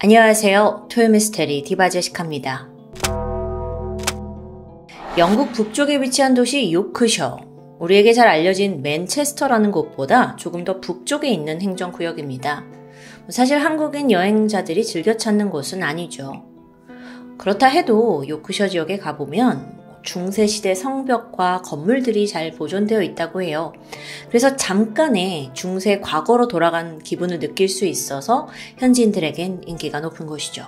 안녕하세요. 토요미스테리 디바제시카입니다. 영국 북쪽에 위치한 도시 요크셔. 우리에게 잘 알려진 맨체스터라는 곳보다 조금 더 북쪽에 있는 행정구역입니다. 사실 한국인 여행자들이 즐겨 찾는 곳은 아니죠. 그렇다 해도 요크셔 지역에 가보면 중세시대 성벽과 건물들이 잘 보존되어 있다고 해요. 그래서 잠깐의 중세 과거로 돌아간 기분을 느낄 수 있어서 현지인들에겐 인기가 높은 곳이죠.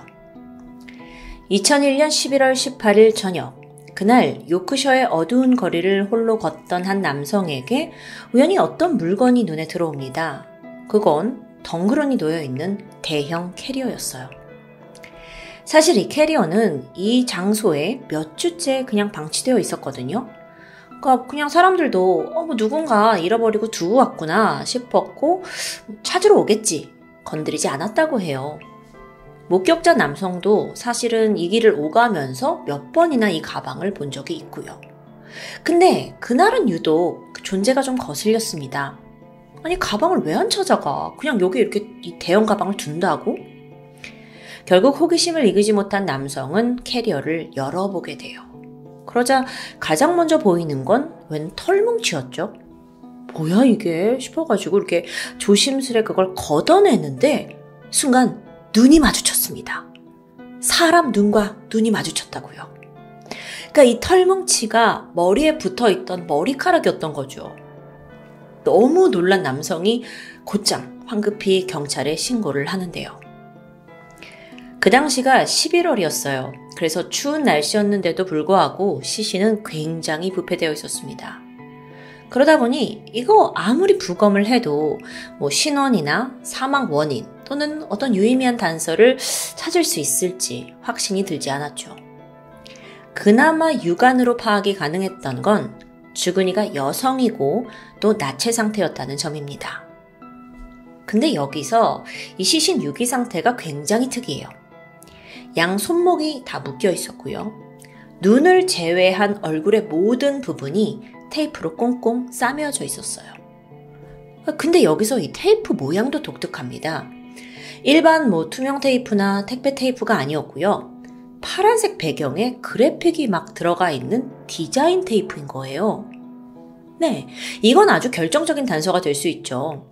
2001년 11월 18일 저녁, 그날 요크셔의 어두운 거리를 홀로 걷던 한 남성에게 우연히 어떤 물건이 눈에 들어옵니다. 그건 덩그러니 놓여 있는 대형 캐리어였어요. 사실 이 캐리어는 이 장소에 몇 주째 그냥 방치되어 있었거든요. 그러니까 그냥 사람들도 어, 뭐 누군가 잃어버리고 두고 왔구나 싶었고 찾으러 오겠지 건드리지 않았다고 해요. 목격자 남성도 사실은 이 길을 오가면서 몇 번이나 이 가방을 본 적이 있고요. 근데 그날은 유독 그 존재가 좀 거슬렸습니다. 아니 가방을 왜 안 찾아가? 그냥 여기 이렇게 이 대형 가방을 둔다고? 결국 호기심을 이기지 못한 남성은 캐리어를 열어보게 돼요. 그러자 가장 먼저 보이는 건 웬 털뭉치였죠. 뭐야 이게 싶어가지고 이렇게 조심스레 그걸 걷어내는데 순간 눈이 마주쳤습니다. 사람 눈과 눈이 마주쳤다고요. 그러니까 이 털뭉치가 머리에 붙어 있던 머리카락이었던 거죠. 너무 놀란 남성이 곧장 황급히 경찰에 신고를 하는데요. 그 당시가 11월이었어요. 그래서 추운 날씨였는데도 불구하고 시신은 굉장히 부패되어 있었습니다. 그러다 보니 이거 아무리 부검을 해도 뭐 신원이나 사망 원인 또는 어떤 유의미한 단서를 찾을 수 있을지 확신이 들지 않았죠. 그나마 육안으로 파악이 가능했던 건 주근이가 여성이고 또 나체 상태였다는 점입니다. 근데 여기서 이 시신 유기 상태가 굉장히 특이해요. 양 손목이 다 묶여 있었고요. 눈을 제외한 얼굴의 모든 부분이 테이프로 꽁꽁 싸매어져 있었어요. 근데 여기서 이 테이프 모양도 독특합니다. 일반 뭐 투명 테이프나 택배 테이프가 아니었고요. 파란색 배경에 그래픽이 막 들어가 있는 디자인 테이프인 거예요. 네, 이건 아주 결정적인 단서가 될 수 있죠.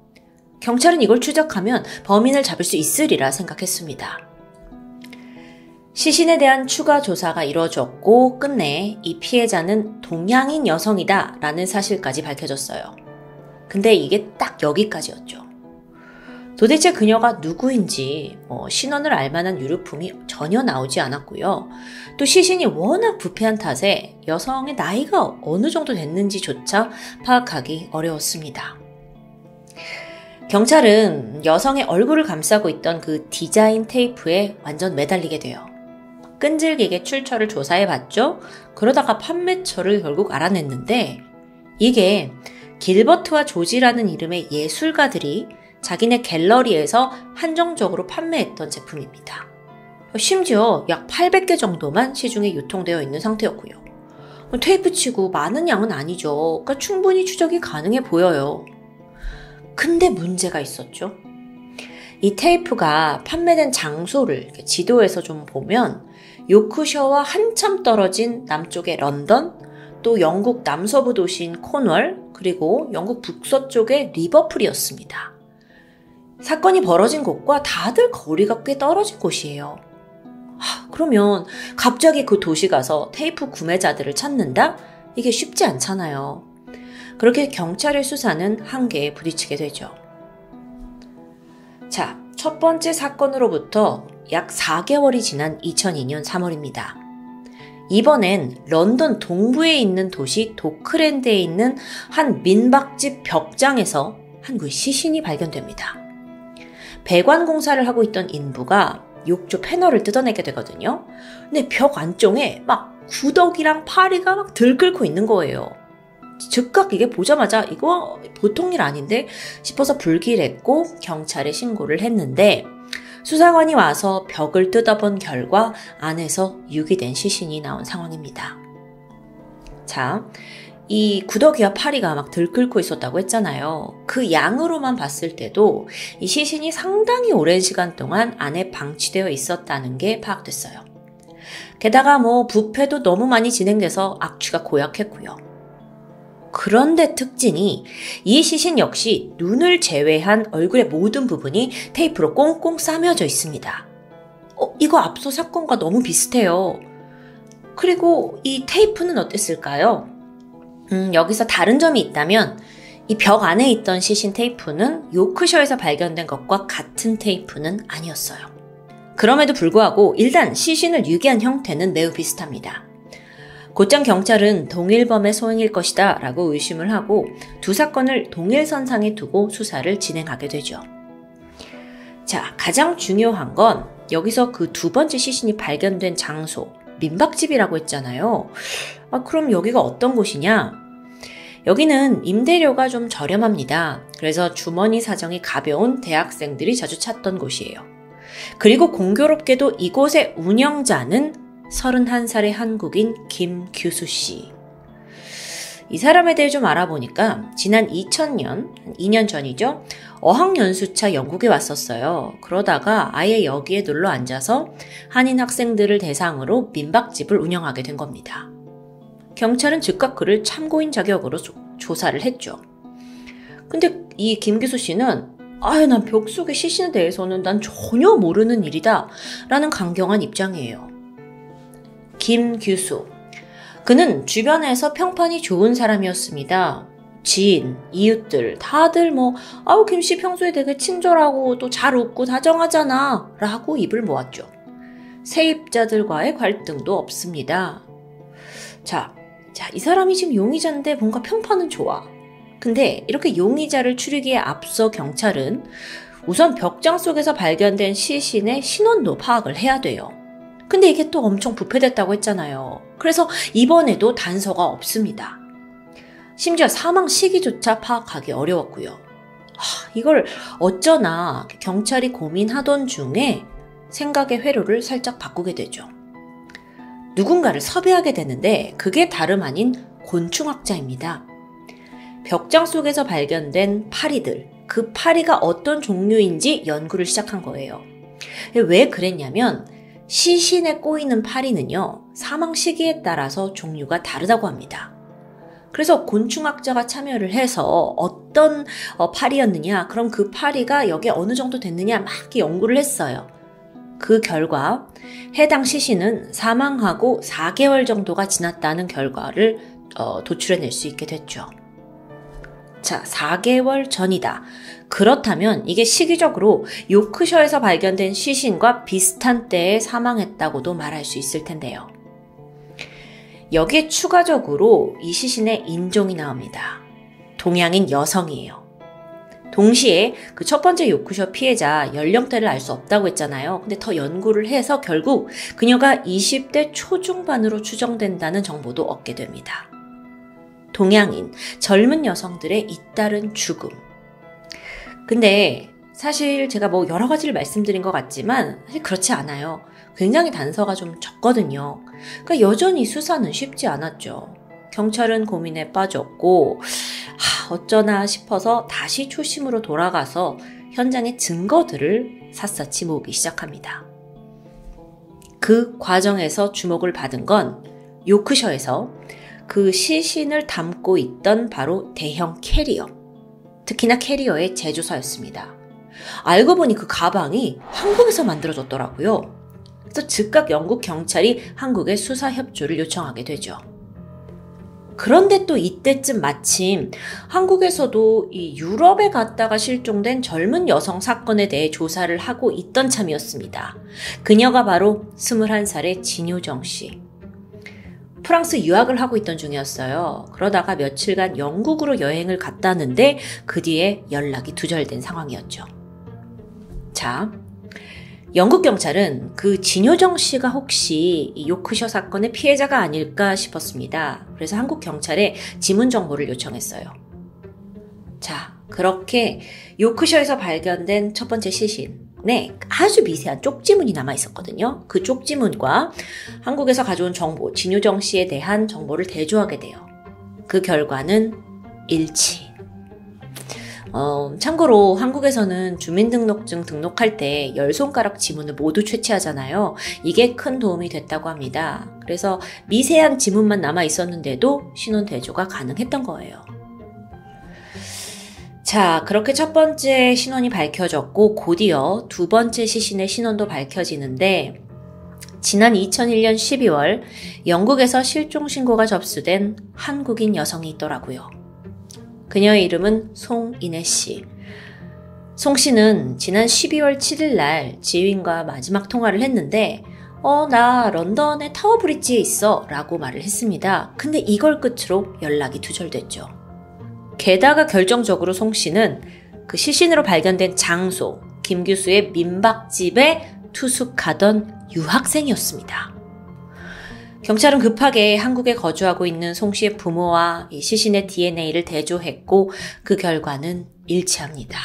경찰은 이걸 추적하면 범인을 잡을 수 있으리라 생각했습니다. 시신에 대한 추가 조사가 이루어졌고 끝내 이 피해자는 동양인 여성이다 라는 사실까지 밝혀졌어요. 근데 이게 딱 여기까지였죠. 도대체 그녀가 누구인지 뭐 신원을 알 만한 유류품이 전혀 나오지 않았고요. 또 시신이 워낙 부패한 탓에 여성의 나이가 어느 정도 됐는지조차 파악하기 어려웠습니다. 경찰은 여성의 얼굴을 감싸고 있던 그 디자인 테이프에 완전 매달리게 돼요. 끈질기게 출처를 조사해 봤죠. 그러다가 판매처를 결국 알아냈는데 이게 길버트와 조지라는 이름의 예술가들이 자기네 갤러리에서 한정적으로 판매했던 제품입니다. 심지어 약 800개 정도만 시중에 유통되어 있는 상태였고요. 테이프 치고 많은 양은 아니죠. 그러니까 충분히 추적이 가능해 보여요. 근데 문제가 있었죠. 이 테이프가 판매된 장소를 지도에서 좀 보면 요크셔와 한참 떨어진 남쪽의 런던, 또 영국 남서부 도시인 코널, 그리고 영국 북서쪽의 리버풀이었습니다. 사건이 벌어진 곳과 다들 거리가 꽤 떨어진 곳이에요. 하, 그러면 갑자기 그 도시 가서 테이프 구매자들을 찾는다? 이게 쉽지 않잖아요. 그렇게 경찰의 수사는 한계에 부딪히게 되죠. 자, 첫 번째 사건으로부터 약 4개월이 지난 2002년 3월입니다. 이번엔 런던 동부에 있는 도시 도크랜드에 있는 한 민박집 벽장에서 한 구의 시신이 발견됩니다. 배관 공사를 하고 있던 인부가 욕조 패널을 뜯어내게 되거든요. 근데 벽 안쪽에 막 구덕이랑 파리가 막 들끓고 있는 거예요. 즉각 이게 보자마자 이거 보통 일 아닌데 싶어서 불길했고 경찰에 신고를 했는데 수사관이 와서 벽을 뜯어본 결과 안에서 유기된 시신이 나온 상황입니다. 자, 이 구더기와 파리가 막 들끓고 있었다고 했잖아요. 그 양으로만 봤을 때도 이 시신이 상당히 오랜 시간 동안 안에 방치되어 있었다는 게 파악됐어요. 게다가 뭐 부패도 너무 많이 진행돼서 악취가 고약했고요. 그런데 특징이 이 시신 역시 눈을 제외한 얼굴의 모든 부분이 테이프로 꽁꽁 싸매져 있습니다. 어, 이거 앞서 사건과 너무 비슷해요. 그리고 이 테이프는 어땠을까요? 음, 여기서 다른 점이 있다면 이 벽 안에 있던 시신 테이프는 요크셔에서 발견된 것과 같은 테이프는 아니었어요. 그럼에도 불구하고 일단 시신을 유기한 형태는 매우 비슷합니다. 곧장 경찰은 동일범의 소행일 것이다 라고 의심을 하고 두 사건을 동일선상에 두고 수사를 진행하게 되죠. 자, 가장 중요한 건 여기서 그 두 번째 시신이 발견된 장소, 민박집이라고 했잖아요. 아, 그럼 여기가 어떤 곳이냐? 여기는 임대료가 좀 저렴합니다. 그래서 주머니 사정이 가벼운 대학생들이 자주 찾던 곳이에요. 그리고 공교롭게도 이곳의 운영자는 31살의 한국인 김규수 씨. 이 사람에 대해 좀 알아보니까 지난 2000년, 2년 전이죠. 어학연수차 영국에 왔었어요. 그러다가 아예 여기에 눌러 앉아서 한인 학생들을 대상으로 민박집을 운영하게 된 겁니다. 경찰은 즉각 그를 참고인 자격으로 조, 조사를 했죠. 근데 이 김기수 씨는 아유, 난 벽 속의 시신에 대해서는 난 전혀 모르는 일이다. 라는 강경한 입장이에요. 김규수. 그는 주변에서 평판이 좋은 사람이었습니다. 지인, 이웃들, 다들 뭐, 아우, 김씨 평소에 되게 친절하고 또 잘 웃고 다정하잖아. 라고 입을 모았죠. 세입자들과의 갈등도 없습니다. 자, 자, 이 사람이 지금 용의자인데 뭔가 평판은 좋아. 근데 이렇게 용의자를 추리기에 앞서 경찰은 우선 벽장 속에서 발견된 시신의 신원도 파악을 해야 돼요. 근데 이게 또 엄청 부패됐다고 했잖아요. 그래서 이번에도 단서가 없습니다. 심지어 사망 시기조차 파악하기 어려웠고요. 하, 이걸 어쩌나 경찰이 고민하던 중에 생각의 회로를 살짝 바꾸게 되죠. 누군가를 섭외하게 되는데 그게 다름 아닌 곤충학자입니다. 벽장 속에서 발견된 파리들, 그 파리가 어떤 종류인지 연구를 시작한 거예요. 왜 그랬냐면 시신에 꼬이는 파리는요, 사망 시기에 따라서 종류가 다르다고 합니다. 그래서 곤충학자가 참여를 해서 어떤 어, 파리였느냐, 그럼 그 파리가 여기에 어느 정도 됐느냐 막 연구를 했어요. 그 결과 해당 시신은 사망하고 4개월 정도가 지났다는 결과를 어, 도출해낼 수 있게 됐죠. 자, 4개월 전이다. 그렇다면 이게 시기적으로 요크셔에서 발견된 시신과 비슷한 때에 사망했다고도 말할 수 있을 텐데요. 여기에 추가적으로 이 시신의 인종이 나옵니다. 동양인 여성이에요. 동시에 그 첫 번째 요크셔 피해자 연령대를 알 수 없다고 했잖아요. 근데 더 연구를 해서 결국 그녀가 20대 초중반으로 추정된다는 정보도 얻게 됩니다. 동양인, 젊은 여성들의 잇따른 죽음. 근데 사실 제가 뭐 여러 가지를 말씀드린 것 같지만 사실 그렇지 않아요. 굉장히 단서가 좀 적거든요. 그러니까 여전히 수사는 쉽지 않았죠. 경찰은 고민에 빠졌고, 하, 어쩌나 싶어서 다시 초심으로 돌아가서 현장의 증거들을 샅샅이 모으기 시작합니다. 그 과정에서 주목을 받은 건 요크셔에서 그 시신을 담고 있던 바로 대형 캐리어. 특히나 캐리어의 제조사였습니다. 알고 보니 그 가방이 한국에서 만들어졌더라고요. 그래서 즉각 영국 경찰이 한국에 수사 협조를 요청하게 되죠. 그런데 또 이때쯤 마침 한국에서도 이 유럽에 갔다가 실종된 젊은 여성 사건에 대해 조사를 하고 있던 참이었습니다. 그녀가 바로 21살의 진효정 씨. 프랑스 유학을 하고 있던 중이었어요. 그러다가 며칠간 영국으로 여행을 갔다는데 그 뒤에 연락이 두절된 상황이었죠. 자, 영국 경찰은 그 진효정 씨가 혹시 이 요크셔 사건의 피해자가 아닐까 싶었습니다. 그래서 한국 경찰에 지문 정보를 요청했어요. 자, 그렇게 요크셔에서 발견된 첫 번째 시신 에 아주 미세한 쪽지문이 남아 있었거든요. 그 쪽지문과 한국에서 가져온 정보, 진효정 씨에 대한 정보를 대조하게 돼요. 그 결과는 일치. 어, 참고로 한국에서는 주민등록증 등록할 때 열 손가락 지문을 모두 채취하잖아요. 이게 큰 도움이 됐다고 합니다. 그래서 미세한 지문만 남아 있었는데도 신원 대조가 가능했던 거예요. 자, 그렇게 첫 번째 신원이 밝혀졌고 곧이어 두 번째 시신의 신원도 밝혀지는데 지난 2001년 12월 영국에서 실종 신고가 접수된 한국인 여성이 있더라고요. 그녀의 이름은 송인혜 씨. 송 씨는 지난 12월 7일 날 지인과 마지막 통화를 했는데 어, 나 런던의 타워 브릿지에 있어 라고 말을 했습니다. 근데 이걸 끝으로 연락이 두절됐죠. 게다가 결정적으로 송 씨는 그 시신으로 발견된 장소, 김 교수의 민박집에 투숙하던 유학생이었습니다. 경찰은 급하게 한국에 거주하고 있는 송 씨의 부모와 이 시신의 DNA를 대조했고 그 결과는 일치합니다.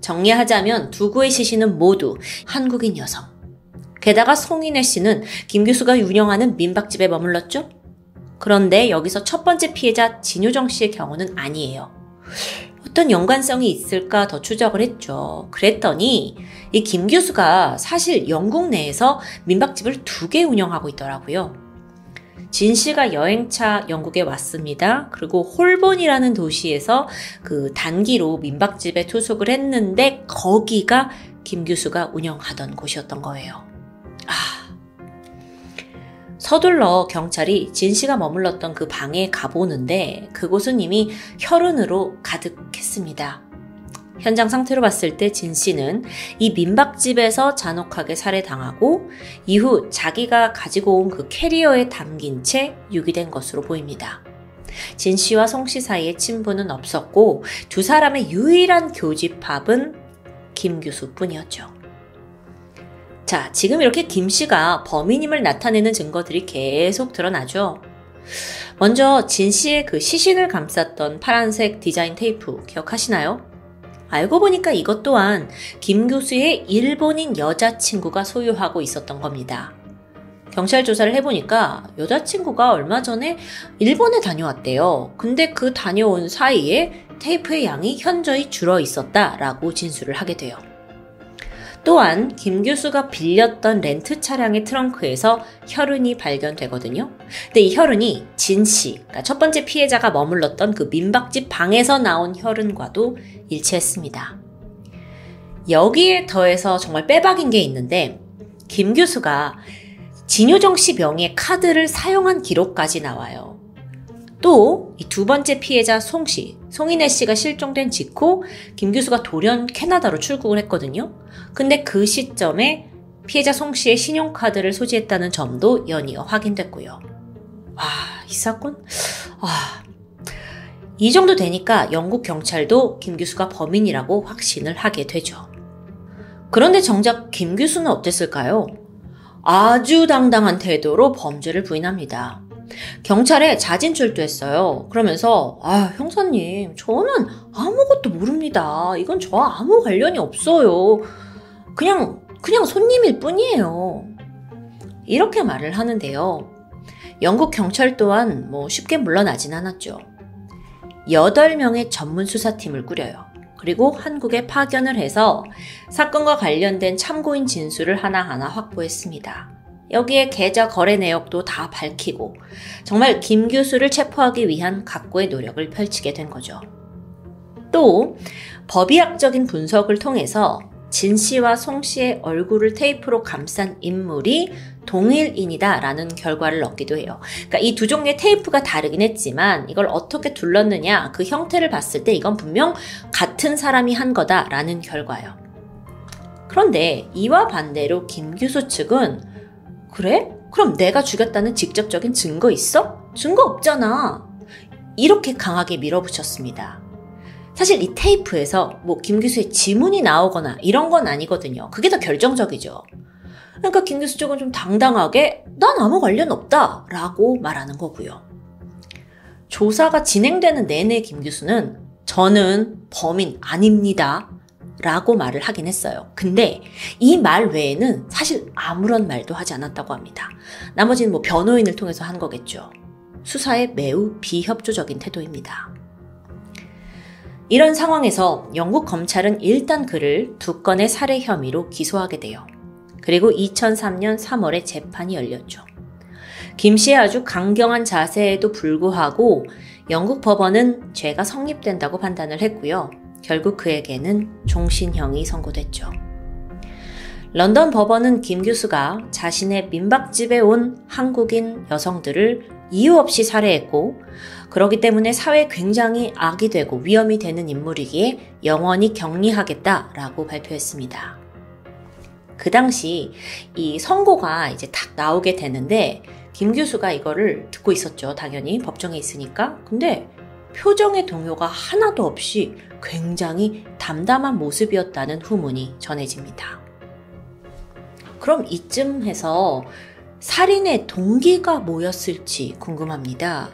정리하자면 두 구의 시신은 모두 한국인 여성. 게다가 송인혜 씨는 김 교수가 운영하는 민박집에 머물렀죠? 그런데 여기서 첫 번째 피해자 진효정 씨의 경우는 아니에요. 어떤 연관성이 있을까 더 추적을 했죠. 그랬더니 이 김 교수가 사실 영국 내에서 민박집을 두 개 운영하고 있더라고요. 진 씨가 여행차 영국에 왔습니다. 그리고 홀본이라는 도시에서 그 단기로 민박집에 투숙을 했는데 거기가 김 교수가 운영하던 곳이었던 거예요. 아, 서둘러 경찰이 진 씨가 머물렀던 그 방에 가보는데 그곳은 이미 혈흔으로 가득했습니다. 현장 상태로 봤을 때 진 씨는 이 민박집에서 잔혹하게 살해당하고 이후 자기가 가지고 온 그 캐리어에 담긴 채 유기된 것으로 보입니다. 진 씨와 송 씨 사이에 친분은 없었고 두 사람의 유일한 교집합은 김 교수뿐이었죠. 자, 지금 이렇게 김 씨가 범인임을 나타내는 증거들이 계속 드러나죠. 먼저 진 씨의 그 시신을 감쌌던 파란색 디자인 테이프 기억하시나요? 알고 보니까 이것 또한 김 교수의 일본인 여자친구가 소유하고 있었던 겁니다. 경찰 조사를 해보니까 여자친구가 얼마 전에 일본에 다녀왔대요. 근데 그 다녀온 사이에 테이프의 양이 현저히 줄어 있었다라고 진술을 하게 돼요. 또한 김 교수가 빌렸던 렌트 차량의 트렁크에서 혈흔이 발견되거든요. 근데 이 혈흔이 진 씨, 그러니까 첫 번째 피해자가 머물렀던 그 민박집 방에서 나온 혈흔과도 일치했습니다. 여기에 더해서 정말 빼박인 게 있는데 김 교수가 진효정 씨 명의의 카드를 사용한 기록까지 나와요. 또이두 번째 피해자 송 씨, 송인혜 씨가 실종된 직후 김 교수가 돌연 캐나다로 출국을 했거든요. 근데 그 시점에 피해자 송 씨의 신용카드를 소지했다는 점도 연이어 확인됐고요. 와, 이 사건? 와, 이 정도 되니까 영국 경찰도 김 교수가 범인이라고 확신을 하게 되죠. 그런데 정작 김 교수는 어땠을까요? 아주 당당한 태도로 범죄를 부인합니다. 경찰에 자진 출두했어요. 그러면서 아 형사님 저는 아무것도 모릅니다. 이건 저와 아무 관련이 없어요. 그냥 그냥 손님일 뿐이에요. 이렇게 말을 하는데요. 영국 경찰 또한 뭐 쉽게 물러나진 않았죠. 8명의 전문 수사팀을 꾸려요. 그리고 한국에 파견을 해서 사건과 관련된 참고인 진술을 하나하나 확보했습니다. 여기에 계좌 거래 내역도 다 밝히고 정말 김 교수를 체포하기 위한 각고의 노력을 펼치게 된 거죠. 또 법의학적인 분석을 통해서 진 씨와 송 씨의 얼굴을 테이프로 감싼 인물이 동일인이다라는 결과를 얻기도 해요. 그러니까 이 두 종류의 테이프가 다르긴 했지만 이걸 어떻게 둘렀느냐 그 형태를 봤을 때 이건 분명 같은 사람이 한 거다라는 결과예요. 그런데 이와 반대로 김 교수 측은 그래? 그럼 내가 죽였다는 직접적인 증거 있어? 증거 없잖아. 이렇게 강하게 밀어붙였습니다. 사실 이 테이프에서 뭐 김규수의 지문이 나오거나 이런 건 아니거든요. 그게 더 결정적이죠. 그러니까 김규수 쪽은 좀 당당하게 난 아무 관련 없다 라고 말하는 거고요. 조사가 진행되는 내내 김규수는 저는 범인 아닙니다. 라고 말을 하긴 했어요. 근데 이 말 외에는 사실 아무런 말도 하지 않았다고 합니다. 나머지는 뭐 변호인을 통해서 한 거겠죠. 수사에 매우 비협조적인 태도입니다. 이런 상황에서 영국 검찰은 일단 그를 두 건의 살해 혐의로 기소하게 돼요. 그리고 2003년 3월에 재판이 열렸죠. 김 씨의 아주 강경한 자세에도 불구하고 영국 법원은 죄가 성립된다고 판단을 했고요. 결국 그에게는 종신형이 선고됐죠. 런던 법원은 김 교수가 자신의 민박집에 온 한국인 여성들을 이유 없이 살해했고, 그러기 때문에 사회에 굉장히 악이 되고 위험이 되는 인물이기에 영원히 격리하겠다라고 발표했습니다. 그 당시 이 선고가 이제 탁 나오게 되는데, 김 교수가 이거를 듣고 있었죠. 당연히 법정에 있으니까. 근데 표정의 동요가 하나도 없이 굉장히 담담한 모습이었다는 후문이 전해집니다. 그럼 이쯤 해서 살인의 동기가 뭐였을지 궁금합니다.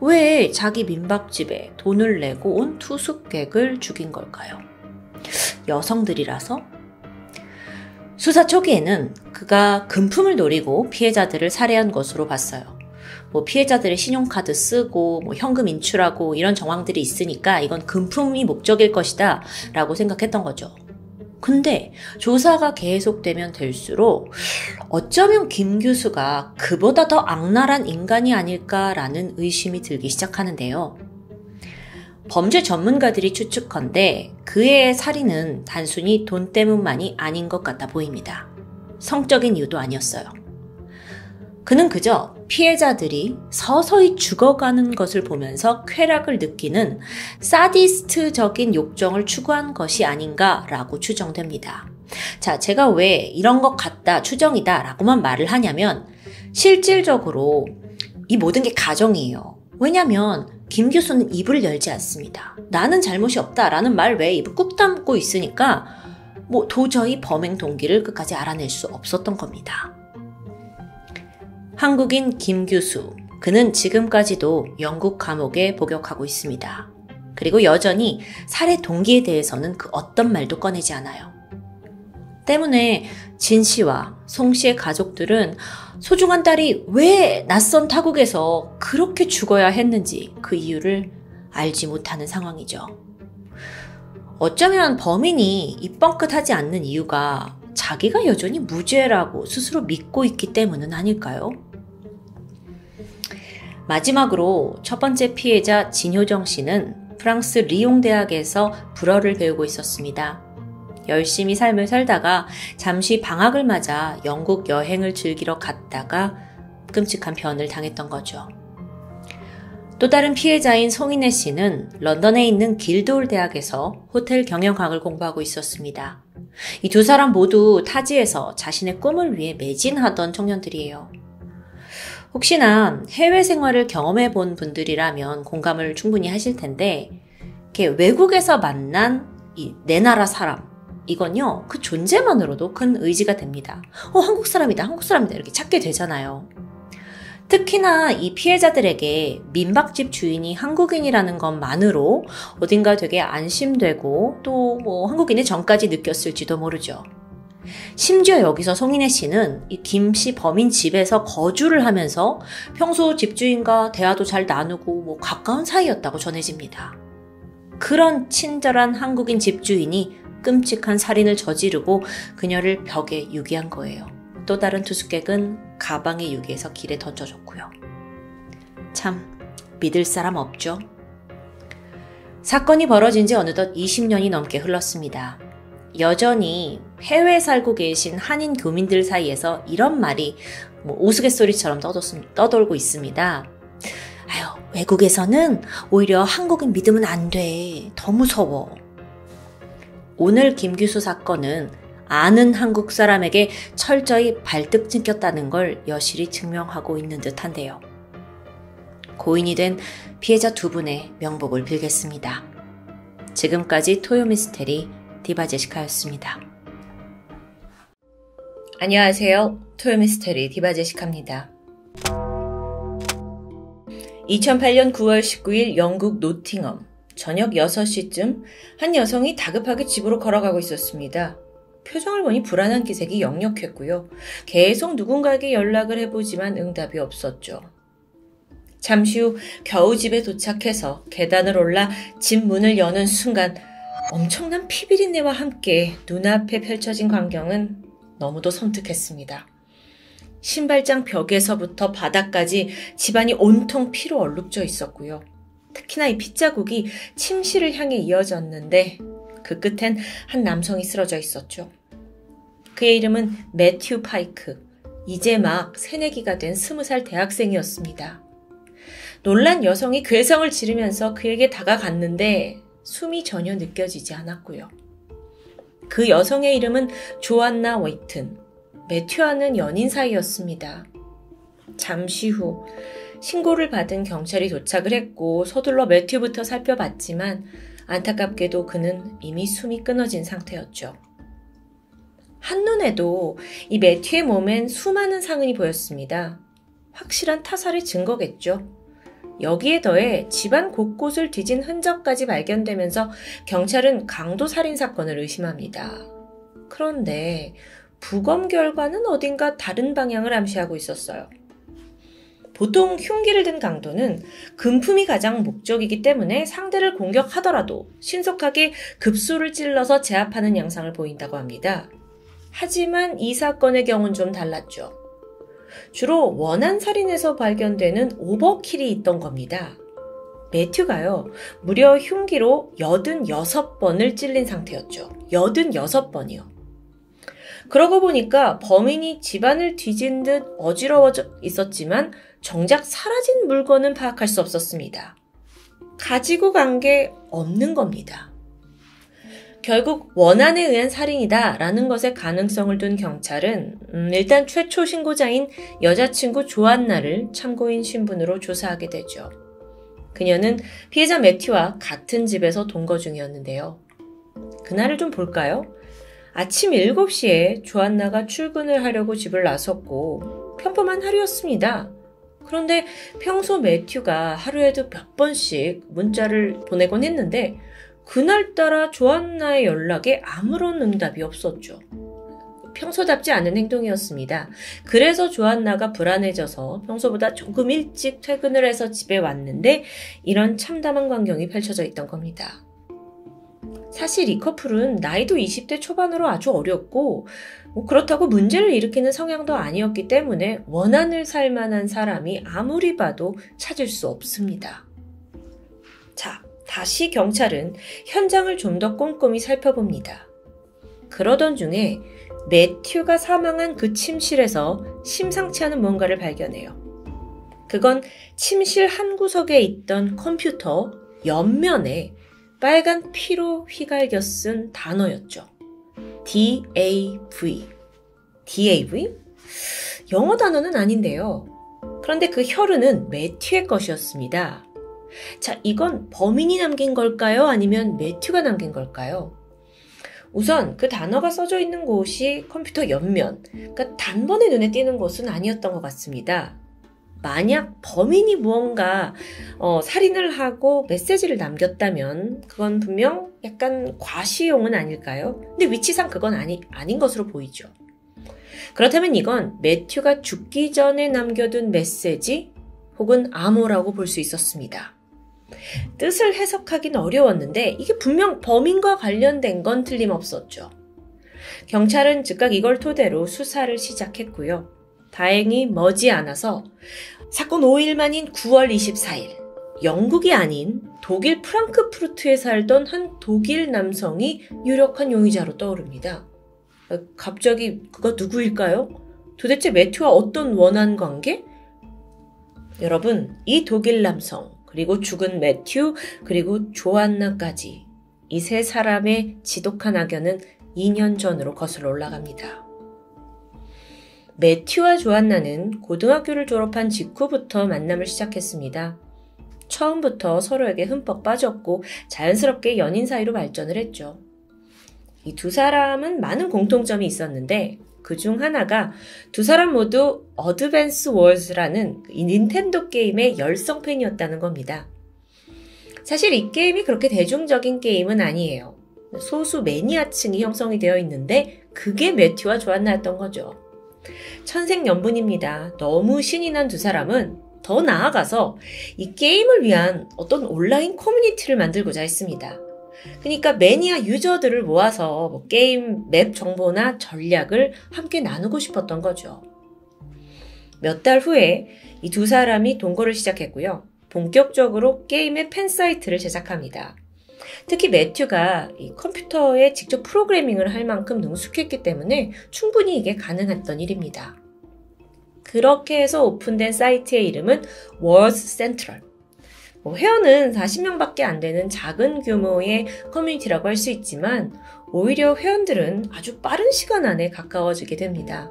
왜 자기 민박집에 돈을 내고 온 투숙객을 죽인 걸까요? 여성들이라서? 수사 초기에는 그가 금품을 노리고 피해자들을 살해한 것으로 봤어요. 뭐 피해자들의 신용카드 쓰고 뭐 현금 인출하고 이런 정황들이 있으니까 이건 금품이 목적일 것이다 라고 생각했던 거죠. 근데 조사가 계속되면 될수록 어쩌면 김 교수가 그보다 더 악랄한 인간이 아닐까라는 의심이 들기 시작하는데요. 범죄 전문가들이 추측컨대 그의 살인은 단순히 돈 때문만이 아닌 것 같아 보입니다. 성적인 이유도 아니었어요. 그는 그저 피해자들이 서서히 죽어가는 것을 보면서 쾌락을 느끼는 사디스트적인 욕정을 추구한 것이 아닌가라고 추정됩니다. 자, 제가 왜 이런 것 같다, 추정이다 라고만 말을 하냐면 실질적으로 이 모든 게 가정이에요. 왜냐면 김 교수는 입을 열지 않습니다. 나는 잘못이 없다라는 말 외에 입을 꾹 담고 있으니까 뭐 도저히 범행 동기를 끝까지 알아낼 수 없었던 겁니다. 한국인 김 교수. 그는 지금까지도 영국 감옥에 복역하고 있습니다. 그리고 여전히 살해 동기에 대해서는 그 어떤 말도 꺼내지 않아요. 때문에 진 씨와 송 씨의 가족들은 소중한 딸이 왜 낯선 타국에서 그렇게 죽어야 했는지 그 이유를 알지 못하는 상황이죠. 어쩌면 범인이 입뻥끗하지 않는 이유가 자기가 여전히 무죄라고 스스로 믿고 있기 때문은 아닐까요? 마지막으로 첫 번째 피해자 진효정 씨는 프랑스 리옹 대학에서 불어를 배우고 있었습니다. 열심히 삶을 살다가 잠시 방학을 맞아 영국 여행을 즐기러 갔다가 끔찍한 변을 당했던 거죠. 또 다른 피해자인 송인혜 씨는 런던에 있는 길도울 대학에서 호텔 경영학을 공부하고 있었습니다. 이 두 사람 모두 타지에서 자신의 꿈을 위해 매진하던 청년들이에요. 혹시나 해외 생활을 경험해 본 분들이라면 공감을 충분히 하실 텐데, 외국에서 만난 이 내 나라 사람, 이건요, 그 존재만으로도 큰 의지가 됩니다. 어, 한국 사람이다, 한국 사람이다, 이렇게 찾게 되잖아요. 특히나 이 피해자들에게 민박집 주인이 한국인이라는 것만으로 어딘가 되게 안심되고 또 뭐 한국인의 정까지 느꼈을지도 모르죠. 심지어 여기서 송인혜 씨는 이 김 씨 범인 집에서 거주를 하면서 평소 집주인과 대화도 잘 나누고 뭐 가까운 사이였다고 전해집니다. 그런 친절한 한국인 집주인이 끔찍한 살인을 저지르고 그녀를 벽에 유기한 거예요. 또 다른 투숙객은 가방에 유기해서 길에 던져줬고요. 참 믿을 사람 없죠? 사건이 벌어진 지 어느덧 20년이 넘게 흘렀습니다. 여전히 해외 살고 계신 한인 교민들 사이에서 이런 말이 뭐 우스갯소리처럼 떠돌 고 있습니다. 아유, 외국에서는 오히려 한국인 믿으면 안 돼. 더 무서워. 오늘 김규수 사건은 아는 한국 사람에게 철저히 발등 찍혔다는 걸 여실히 증명하고 있는 듯한데요. 고인이 된 피해자 두 분의 명복을 빌겠습니다. 지금까지 토요미스테리 디바제시카였습니다. 안녕하세요. 토요미스테리 디바제시카입니다. 2008년 9월 19일 영국 노팅엄 저녁 6시쯤 한 여성이 다급하게 집으로 걸어가고 있었습니다. 표정을 보니 불안한 기색이 역력했고요. 계속 누군가에게 연락을 해보지만 응답이 없었죠. 잠시 후 겨우 집에 도착해서 계단을 올라 집 문을 여는 순간 엄청난 피비린내와 함께 눈앞에 펼쳐진 광경은 너무도 섬뜩했습니다. 신발장 벽에서부터 바닥까지 집안이 온통 피로 얼룩져 있었고요. 특히나 이 핏자국이 침실을 향해 이어졌는데 그 끝엔 한 남성이 쓰러져 있었죠. 그의 이름은 매튜 파이크. 이제 막 새내기가 된 스무 살 대학생이었습니다. 놀란 여성이 괴성을 지르면서 그에게 다가갔는데 숨이 전혀 느껴지지 않았고요. 그 여성의 이름은 조안나 웨이튼. 매튜와는 연인 사이였습니다. 잠시 후 신고를 받은 경찰이 도착을 했고 서둘러 매튜부터 살펴봤지만 안타깝게도 그는 이미 숨이 끊어진 상태였죠. 한눈에도 이 매튜의 몸엔 수많은 상흔이 보였습니다. 확실한 타살의 증거겠죠. 여기에 더해 집안 곳곳을 뒤진 흔적까지 발견되면서 경찰은 강도 살인 사건을 의심합니다. 그런데 부검 결과는 어딘가 다른 방향을 암시하고 있었어요. 보통 흉기를 든 강도는 금품이 가장 목적이기 때문에 상대를 공격하더라도 신속하게 급소를 찔러서 제압하는 양상을 보인다고 합니다. 하지만 이 사건의 경우는 좀 달랐죠. 주로 원한 살인에서 발견되는 오버킬이 있던 겁니다. 매튜가요, 무려 흉기로 86번을 찔린 상태였죠. 86번이요. 그러고 보니까 범인이 집안을 뒤진 듯 어지러워져 있었지만 정작 사라진 물건은 파악할 수 없었습니다. 가지고 간 게 없는 겁니다. 결국 원한에 의한 살인이다 라는 것에 가능성을 둔 경찰은 음, 일단 최초 신고자인 여자친구 조안나를 참고인 신분으로 조사하게 되죠. 그녀는 피해자 매튜와 같은 집에서 동거 중이었는데요. 그날을 좀 볼까요? 아침 7시에 조안나가 출근을 하려고 집을 나섰고 평범한 하루였습니다. 그런데 평소 매튜가 하루에도 몇 번씩 문자를 보내곤 했는데 그날따라 조안나의 연락에 아무런 응답이 없었죠. 평소답지 않은 행동이었습니다. 그래서 조안나가 불안해져서 평소보다 조금 일찍 퇴근을 해서 집에 왔는데 이런 참담한 광경이 펼쳐져 있던 겁니다. 사실 이 커플은 나이도 20대 초반으로 아주 어렸고 뭐 그렇다고 문제를 일으키는 성향도 아니었기 때문에 원한을 살 만한 사람이 아무리 봐도 찾을 수 없습니다. 자, 다시 경찰은 현장을 좀 더 꼼꼼히 살펴봅니다. 그러던 중에 매튜가 사망한 그 침실에서 심상치 않은 뭔가를 발견해요. 그건 침실 한 구석에 있던 컴퓨터 옆면에 빨간 피로 휘갈겨 쓴 단어였죠. DAV. DAV? 영어 단어는 아닌데요. 그런데 그 혈흔은 매튜의 것이었습니다. 자, 이건 범인이 남긴 걸까요? 아니면 매튜가 남긴 걸까요? 우선 그 단어가 써져 있는 곳이 컴퓨터 옆면, 그러니까 단번에 눈에 띄는 곳은 아니었던 것 같습니다. 만약 범인이 무언가 어, 살인을 하고 메시지를 남겼다면 그건 분명 약간 과시용은 아닐까요? 근데 위치상 그건 아니, 아닌 것으로 보이죠. 그렇다면 이건 매튜가 죽기 전에 남겨둔 메시지 혹은 암호라고 볼 수 있었습니다. 뜻을 해석하긴 어려웠는데 이게 분명 범인과 관련된 건 틀림없었죠. 경찰은 즉각 이걸 토대로 수사를 시작했고요. 다행히 머지않아서 사건 5일 만인 9월 24일 영국이 아닌 독일 프랑크푸르트에 살던 한 독일 남성이 유력한 용의자로 떠오릅니다. 아, 갑자기 그가 누구일까요? 도대체 매튜와 어떤 원한 관계? 여러분, 이 독일 남성, 그리고 죽은 매튜, 그리고 조안나까지 이 세 사람의 지독한 악연은 2년 전으로 거슬러 올라갑니다. 매튜와 조안나는 고등학교를 졸업한 직후부터 만남을 시작했습니다. 처음부터 서로에게 흠뻑 빠졌고 자연스럽게 연인 사이로 발전을 했죠. 이 두 사람은 많은 공통점이 있었는데 그 중 하나가 두 사람 모두 어드밴스 월즈라는 이 닌텐도 게임의 열성 팬이었다는 겁니다. 사실 이 게임이 그렇게 대중적인 게임은 아니에요. 소수 매니아층이 형성이 되어 있는데 그게 매튜와 조안나였던 거죠. 천생연분입니다. 너무 신이 난 두 사람은 더 나아가서 이 게임을 위한 어떤 온라인 커뮤니티를 만들고자 했습니다. 그러니까 매니아 유저들을 모아서 뭐 게임 맵 정보나 전략을 함께 나누고 싶었던 거죠. 몇 달 후에 이 두 사람이 동거를 시작했고요. 본격적으로 게임의 팬 사이트를 제작합니다. 특히 매튜가 이 컴퓨터에 직접 프로그래밍을 할 만큼 능숙했기 때문에 충분히 이게 가능했던 일입니다. 그렇게 해서 오픈된 사이트의 이름은 Wars Central. 뭐 회원은 40명밖에 안 되는 작은 규모의 커뮤니티라고 할 수 있지만 오히려 회원들은 아주 빠른 시간 안에 가까워지게 됩니다.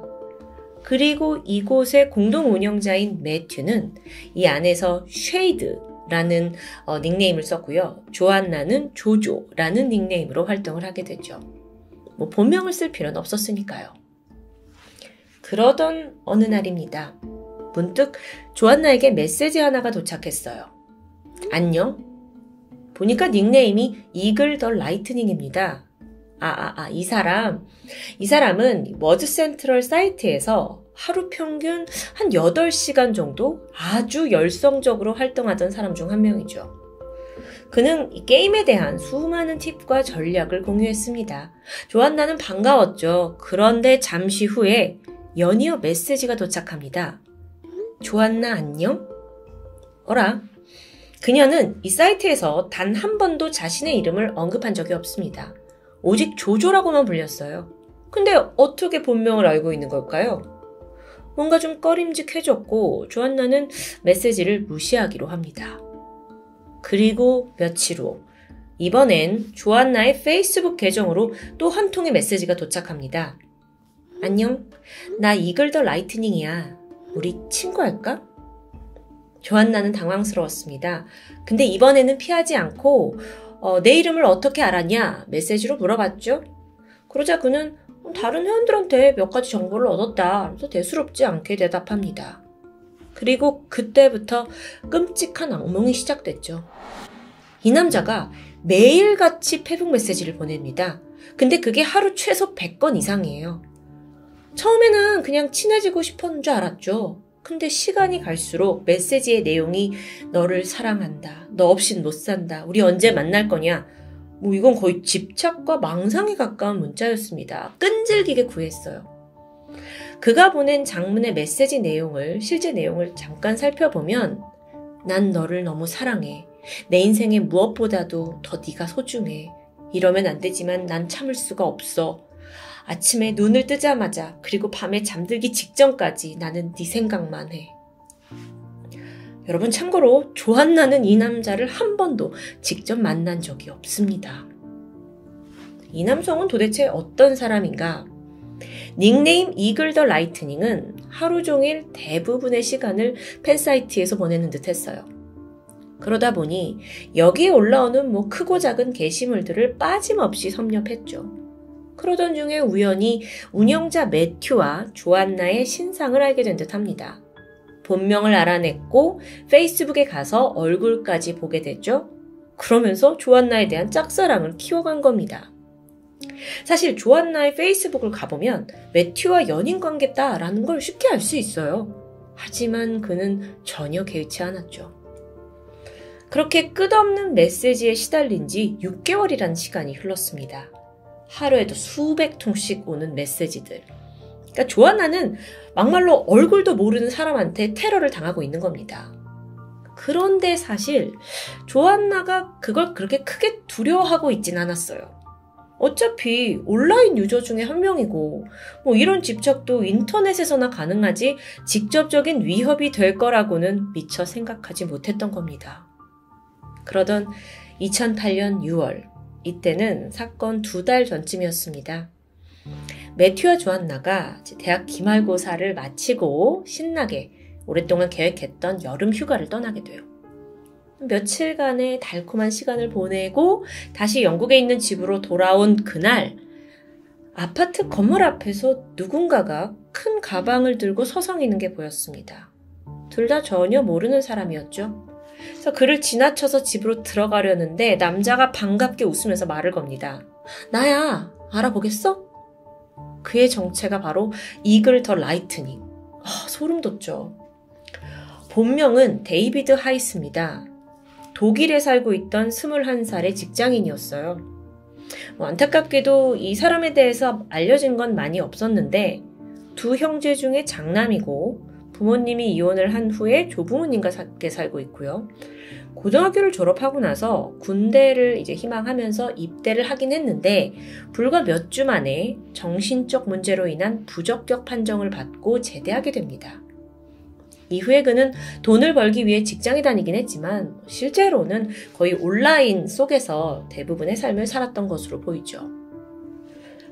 그리고 이곳의 공동 운영자인 매튜는 이 안에서 Shade라는 어, 닉네임을 썼고요. 조안나는 조조라는 닉네임으로 활동을 하게 되죠. 뭐 본명을 쓸 필요는 없었으니까요. 그러던 어느 날입니다. 문득 조안나에게 메시지 하나가 도착했어요. 안녕. 보니까 닉네임이 Eagle the Lightning입니다. 아, 아, 아, 이 사람. 이 사람은 Wars Central 사이트에서 하루 평균 한 8시간 정도 아주 열성적으로 활동하던 사람 중 한 명이죠. 그는 이 게임에 대한 수많은 팁과 전략을 공유했습니다. 조안나는 반가웠죠. 그런데 잠시 후에 연이어 메시지가 도착합니다. 조한나 안녕? 어라? 그녀는 이 사이트에서 단 한 번도 자신의 이름을 언급한 적이 없습니다. 오직 조조라고만 불렸어요. 근데 어떻게 본명을 알고 있는 걸까요? 뭔가 좀 꺼림직해졌고 조한나는 메시지를 무시하기로 합니다. 그리고 며칠 후 이번엔 조한나의 페이스북 계정으로 또 한 통의 메시지가 도착합니다. 안녕. 나 이글 더 라이트닝이야. 우리 친구할까? 조한나는 당황스러웠습니다. 근데 이번에는 피하지 않고 어, 내 이름을 어떻게 알았냐 메시지로 물어봤죠. 그러자 그는 다른 회원들한테 몇 가지 정보를 얻었다. 그래서 대수롭지 않게 대답합니다. 그리고 그때부터 끔찍한 악몽이 시작됐죠. 이 남자가 매일같이 페북 메시지를 보냅니다. 근데 그게 하루 최소 100건 이상이에요. 처음에는 그냥 친해지고 싶었는 줄 알았죠. 근데 시간이 갈수록 메시지의 내용이 너를 사랑한다. 너 없인 못 산다. 우리 언제 만날 거냐. 뭐 이건 거의 집착과 망상에 가까운 문자였습니다. 끈질기게 구했어요. 그가 보낸 장문의 메시지 내용을 실제 내용을 잠깐 살펴보면 난 너를 너무 사랑해. 내 인생에 무엇보다도 더 네가 소중해. 이러면 안 되지만 난 참을 수가 없어. 아침에 눈을 뜨자마자 그리고 밤에 잠들기 직전까지 나는 네 생각만 해. 여러분 참고로 조한나는 이 남자를 한 번도 직접 만난 적이 없습니다. 이 남성은 도대체 어떤 사람인가? 닉네임 이글 더 라이트닝은 하루 종일 대부분의 시간을 팬사이트에서 보내는 듯 했어요. 그러다 보니 여기에 올라오는 뭐 크고 작은 게시물들을 빠짐없이 섭렵했죠. 그러던 중에 우연히 운영자 매튜와 조안나의 신상을 알게 된 듯 합니다. 본명을 알아냈고 페이스북에 가서 얼굴까지 보게 됐죠. 그러면서 조안나에 대한 짝사랑을 키워간 겁니다. 사실 조안나의 페이스북을 가보면 매튜와 연인 관계다라는 걸 쉽게 알 수 있어요. 하지만 그는 전혀 개의치 않았죠. 그렇게 끝없는 메시지에 시달린 지 6개월이라는 시간이 흘렀습니다. 하루에도 수백 통씩 오는 메시지들. 그러니까 조안나는 막말로 얼굴도 모르는 사람한테 테러를 당하고 있는 겁니다. 그런데 사실 조안나가 그걸 그렇게 크게 두려워하고 있진 않았어요. 어차피 온라인 유저 중에 한 명이고, 뭐 이런 집착도 인터넷에서나 가능하지 직접적인 위협이 될 거라고는 미처 생각하지 못했던 겁니다. 그러던 2008년 6월, 이때는 사건 두 달 전쯤이었습니다. 매튜와 조안나가 대학 기말고사를 마치고 신나게 오랫동안 계획했던 여름 휴가를 떠나게 돼요. 며칠간의 달콤한 시간을 보내고 다시 영국에 있는 집으로 돌아온 그날 아파트 건물 앞에서 누군가가 큰 가방을 들고 서성이는 게 보였습니다. 둘 다 전혀 모르는 사람이었죠. 그래서 그를 지나쳐서 집으로 들어가려는데 남자가 반갑게 웃으면서 말을 겁니다. 나야, 알아보겠어? 그의 정체가 바로 Eagle the Lightning. 아, 소름 돋죠. 본명은 데이비드 하이스입니다. 독일에 살고 있던 21살의 직장인이었어요. 뭐 안타깝게도 이 사람에 대해서 알려진 건 많이 없었는데 두 형제 중에 장남이고 부모님이 이혼을 한 후에 조부모님과 함께 살고 있고요. 고등학교를 졸업하고 나서 군대를 이제 희망하면서 입대를 하긴 했는데 불과 몇 주 만에 정신적 문제로 인한 부적격 판정을 받고 제대하게 됩니다. 이후에 그는 돈을 벌기 위해 직장에 다니긴 했지만 실제로는 거의 온라인 속에서 대부분의 삶을 살았던 것으로 보이죠.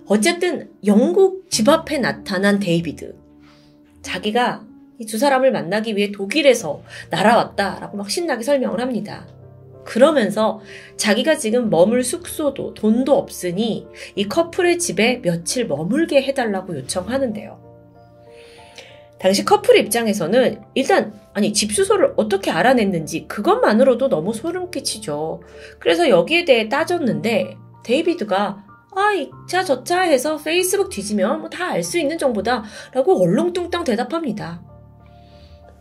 어쨌든 영국 집 앞에 나타난 데이비드. 자기가 이 두 사람을 만나기 위해 독일에서 날아왔다라고 막 신나게 설명을 합니다. 그러면서 자기가 지금 머물 숙소도 돈도 없으니 이 커플의 집에 며칠 머물게 해달라고 요청하는데요. 당시 커플 입장에서는 일단 아니 집 주소를 어떻게 알아냈는지 그것만으로도 너무 소름 끼치죠. 그래서 여기에 대해 따졌는데 데이비드가 아, 이 차 저 차 해서 페이스북 뒤지면 뭐 다 알 수 있는 정보다 라고 얼렁뚱땅 대답합니다.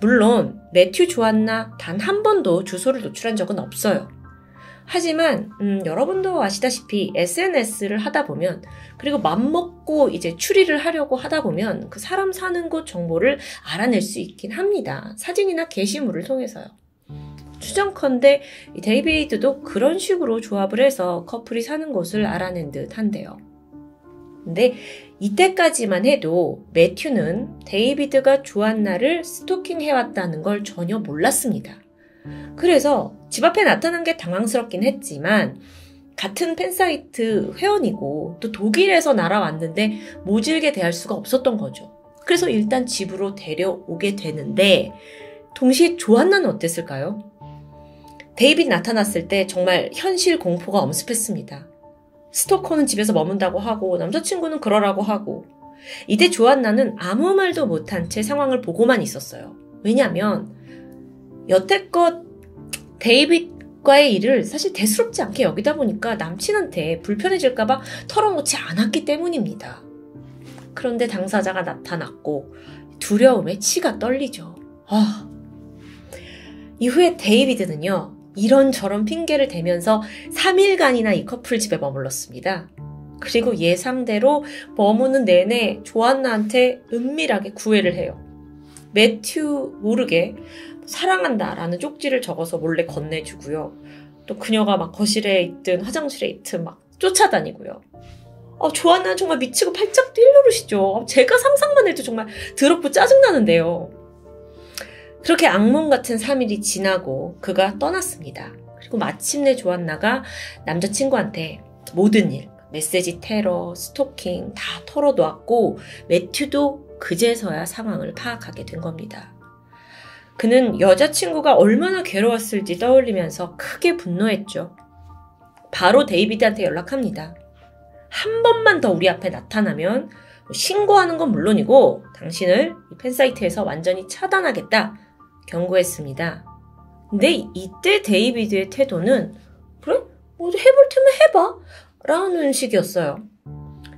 물론 매튜 조안나 단 한 번도 주소를 노출한 적은 없어요. 하지만 음, 여러분도 아시다시피 SNS를 하다 보면 그리고 맘먹고 이제 추리를 하려고 하다 보면 그 사람 사는 곳 정보를 알아낼 수 있긴 합니다. 사진이나 게시물을 통해서요. 추정컨대 데이비드도 그런 식으로 조합을 해서 커플이 사는 곳을 알아낸 듯 한데요. 근데 이때까지만 해도 매튜는 데이비드가 조안나를 스토킹 해왔다는 걸 전혀 몰랐습니다. 그래서 집 앞에 나타난 게 당황스럽긴 했지만 같은 팬사이트 회원이고 또 독일에서 날아왔는데 모질게 대할 수가 없었던 거죠. 그래서 일단 집으로 데려오게 되는데 동시에 조한나는 어땠을까요? 데이빗 나타났을 때 정말 현실 공포가 엄습했습니다. 스토커는 집에서 머문다고 하고 남자친구는 그러라고 하고 이때 조한나는 아무 말도 못한 채 상황을 보고만 있었어요. 왜냐하면 여태껏 데이빗과의 일을 사실 대수롭지 않게 여기다 보니까 남친한테 불편해질까봐 털어놓지 않았기 때문입니다. 그런데 당사자가 나타났고 두려움에 치가 떨리죠. 아. 이후에 데이비드는요, 이런저런 핑계를 대면서 3일간이나 이 커플 집에 머물렀습니다. 그리고 예상대로 머무는 내내 조안나한테 은밀하게 구애를 해요. 매튜 모르게 사랑한다 라는 쪽지를 적어서 몰래 건네주고요. 또 그녀가 막 거실에 있든 화장실에 있든 막 쫓아다니고요. 어, 조한나는 정말 미치고 팔짝 뛸 노릇이죠. 제가 상상만 해도 정말 더럽고 짜증나는데요. 그렇게 악몽 같은 3일이 지나고 그가 떠났습니다. 그리고 마침내 조한나가 남자친구한테 모든 일, 메시지 테러, 스토킹 다 털어놓았고 매튜도 그제서야 상황을 파악하게 된 겁니다. 그는 여자친구가 얼마나 괴로웠을지 떠올리면서 크게 분노했죠. 바로 데이비드한테 연락합니다. 한 번만 더 우리 앞에 나타나면 뭐 신고하는 건 물론이고 당신을 팬사이트에서 완전히 차단하겠다 경고했습니다. 근데 이때 데이비드의 태도는 그래? 뭐 해볼 테면 해봐 라는 식이었어요.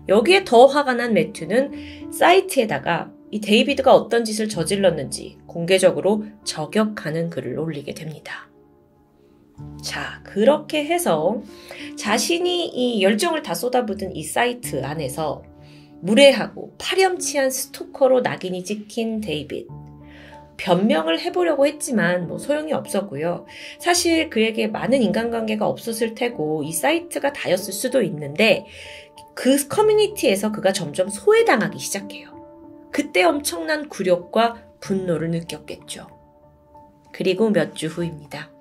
여기에 더 화가 난 매튜는 사이트에다가 이 데이비드가 어떤 짓을 저질렀는지 공개적으로 저격하는 글을 올리게 됩니다. 자, 그렇게 해서 자신이 이 열정을 다 쏟아붓은 이 사이트 안에서 무례하고 파렴치한 스토커로 낙인이 찍힌 데이빗. 변명을 해보려고 했지만 뭐 소용이 없었고요. 사실 그에게 많은 인간관계가 없었을 테고 이 사이트가 다였을 수도 있는데 그 커뮤니티에서 그가 점점 소외당하기 시작해요. 그때 엄청난 굴욕과 분노를 느꼈겠죠. 그리고 몇 주 후입니다.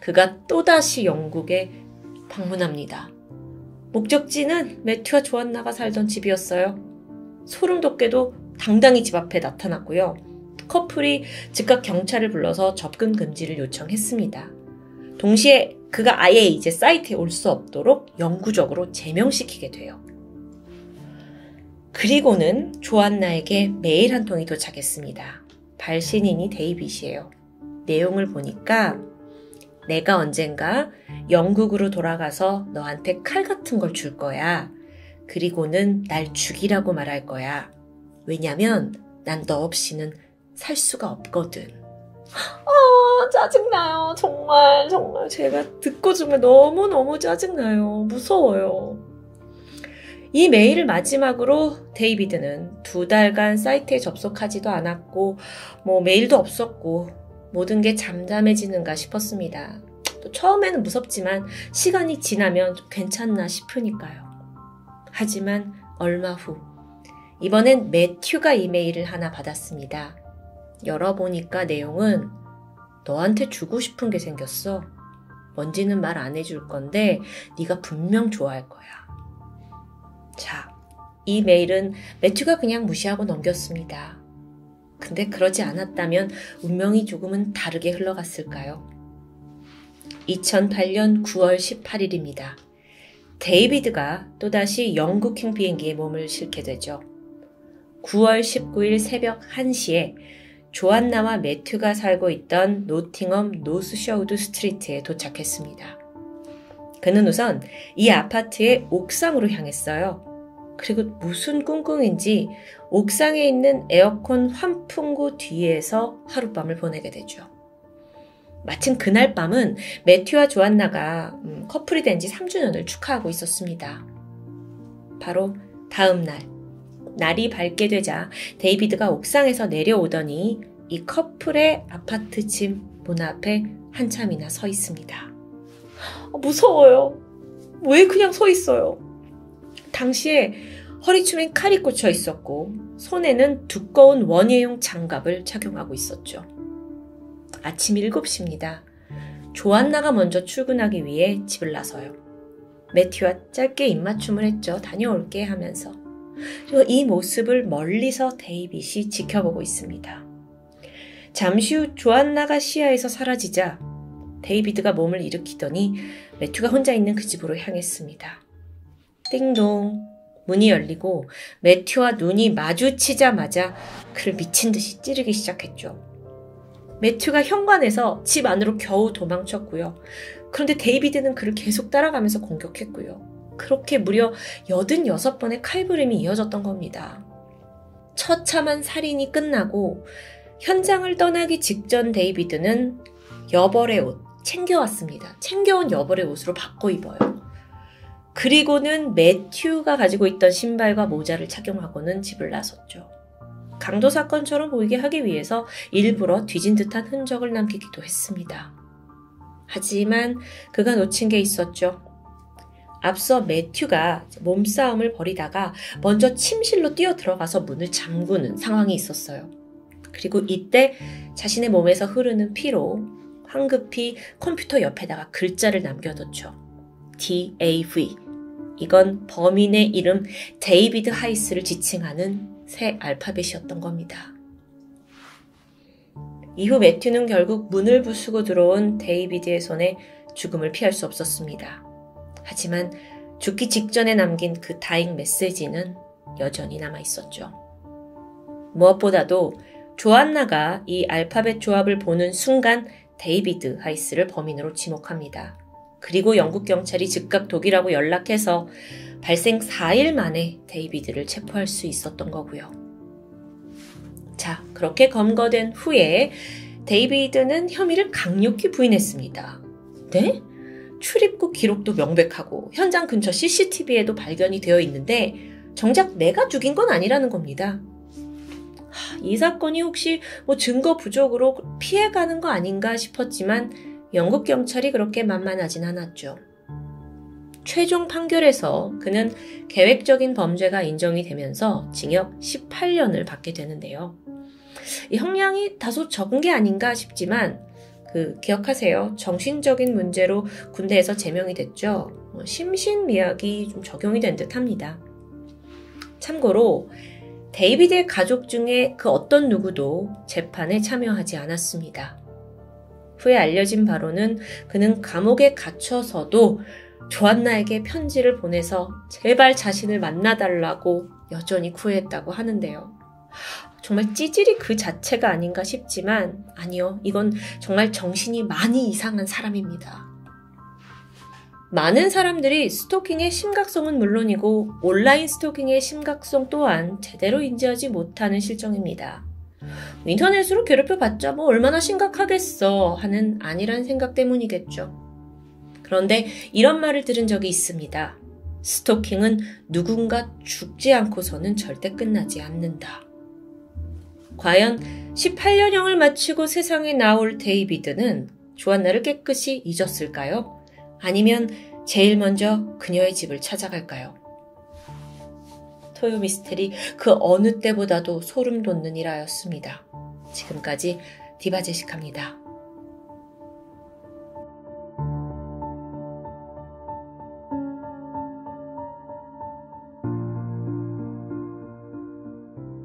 그가 또다시 영국에 방문합니다. 목적지는 매튜와 조안나가 살던 집이었어요. 소름 돋게도 당당히 집 앞에 나타났고요. 커플이 즉각 경찰을 불러서 접근 금지를 요청했습니다. 동시에 그가 아예 이제 사이트에 올 수 없도록 영구적으로 제명시키게 돼요. 그리고는 조안나에게 메일 한 통이 도착했습니다. 발신인이 데이빗이에요. 내용을 보니까 내가 언젠가 영국으로 돌아가서 너한테 칼 같은 걸 줄 거야. 그리고는 날 죽이라고 말할 거야. 왜냐면 난 너 없이는 살 수가 없거든. 아, 짜증나요. 정말, 정말. 제가 듣고 정말 너무너무 짜증나요. 무서워요. 이 메일을 마지막으로 데이비드는 두 달간 사이트에 접속하지도 않았고, 뭐 메일도 없었고, 모든 게 잠잠해지는가 싶었습니다. 또 처음에는 무섭지만 시간이 지나면 괜찮나 싶으니까요. 하지만 얼마 후, 이번엔 매튜가 이메일을 하나 받았습니다. 열어보니까 내용은 너한테 주고 싶은 게 생겼어. 뭔지는 말 안 해줄 건데 네가 분명 좋아할 거야. 자, 이 메일은 매튜가 그냥 무시하고 넘겼습니다. 근데 그러지 않았다면 운명이 조금은 다르게 흘러갔을까요? 2008년 9월 18일입니다. 데이비드가 또다시 영국행 비행기에 몸을 실게 되죠. 9월 19일 새벽 1시에 조안나와 매튜가 살고 있던 노팅엄 노스셔우드 스트리트에 도착했습니다. 그는 우선 이 아파트의 옥상으로 향했어요. 그리고 무슨 꿍꿍인지 옥상에 있는 에어컨 환풍구 뒤에서 하룻밤을 보내게 되죠. 마침 그날 밤은 매튜와 조안나가 음, 커플이 된 지 3주년을 축하하고 있었습니다. 바로 다음 날, 날이 밝게 되자 데이비드가 옥상에서 내려오더니 이 커플의 아파트 집 문 앞에 한참이나 서 있습니다. 아, 무서워요. 왜 그냥 서 있어요? 당시에 허리춤엔 칼이 꽂혀 있었고 손에는 두꺼운 원예용 장갑을 착용하고 있었죠. 아침 7시입니다. 조안나가 먼저 출근하기 위해 집을 나서요. 매튜와 짧게 입맞춤을 했죠. 다녀올게 하면서. 이 모습을 멀리서 데이빗이 지켜보고 있습니다. 잠시 후 조안나가 시야에서 사라지자 데이비드가 몸을 일으키더니 매튜가 혼자 있는 그 집으로 향했습니다. 띵동. 문이 열리고 매튜와 눈이 마주치자마자 그를 미친 듯이 찌르기 시작했죠. 매튜가 현관에서 집 안으로 겨우 도망쳤고요. 그런데 데이비드는 그를 계속 따라가면서 공격했고요. 그렇게 무려 86번의 칼부림이 이어졌던 겁니다. 처참한 살인이 끝나고 현장을 떠나기 직전 데이비드는 여벌의 옷 챙겨왔습니다. 챙겨온 여벌의 옷으로 바꿔 입어요. 그리고는 매튜가 가지고 있던 신발과 모자를 착용하고는 집을 나섰죠. 강도 사건처럼 보이게 하기 위해서 일부러 뒤진 듯한 흔적을 남기기도 했습니다. 하지만 그가 놓친 게 있었죠. 앞서 매튜가 몸싸움을 벌이다가 먼저 침실로 뛰어 들어가서 문을 잠그는 상황이 있었어요. 그리고 이때 자신의 몸에서 흐르는 피로 황급히 컴퓨터 옆에다가 글자를 남겨뒀죠. DAV. 이건 범인의 이름 데이비드 하이스를 지칭하는 세 알파벳이었던 겁니다. 이후 매튜는 결국 문을 부수고 들어온 데이비드의 손에 죽음을 피할 수 없었습니다. 하지만 죽기 직전에 남긴 그 다잉 메시지는 여전히 남아 있었죠. 무엇보다도 조안나가 이 알파벳 조합을 보는 순간 데이비드 하이스를 범인으로 지목합니다. 그리고 영국 경찰이 즉각 독일하고 연락해서 발생 4일 만에 데이비드를 체포할 수 있었던 거고요. 자, 그렇게 검거된 후에 데이비드는 혐의를 강력히 부인했습니다. 네? 출입국 기록도 명백하고 현장 근처 CCTV에도 발견이 되어 있는데 정작 내가 죽인 건 아니라는 겁니다. 이 사건이 혹시 뭐 증거 부족으로 피해가는 거 아닌가 싶었지만 영국 경찰이 그렇게 만만하진 않았죠. 최종 판결에서 그는 계획적인 범죄가 인정이 되면서 징역 18년을 받게 되는데요. 이 형량이 다소 적은 게 아닌가 싶지만 그 기억하세요. 정신적인 문제로 군대에서 제명이 됐죠. 뭐 심신미약이 좀 적용이 된 듯합니다. 참고로 데이비드의 가족 중에 그 어떤 누구도 재판에 참여하지 않았습니다. 후에 알려진 바로는 그는 감옥에 갇혀서도 조안나에게 편지를 보내서 제발 자신을 만나달라고 여전히 구했다고 하는데요. 정말 찌질이 그 자체가 아닌가 싶지만 아니요. 이건 정말 정신이 많이 이상한 사람입니다. 많은 사람들이 스토킹의 심각성은 물론이고 온라인 스토킹의 심각성 또한 제대로 인지하지 못하는 실정입니다. 인터넷으로 괴롭혀봤자 뭐 얼마나 심각하겠어 하는 아니란 생각 때문이겠죠. 그런데 이런 말을 들은 적이 있습니다. 스토킹은 누군가 죽지 않고서는 절대 끝나지 않는다. 과연 18년형을 마치고 세상에 나올 데이비드는 조안나를 깨끗이 잊었을까요? 아니면 제일 먼저 그녀의 집을 찾아갈까요? 토요 미스테리 그 어느 때보다도 소름 돋는 일하였습니다. 지금까지 디바제식합니다.